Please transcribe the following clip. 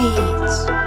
beats.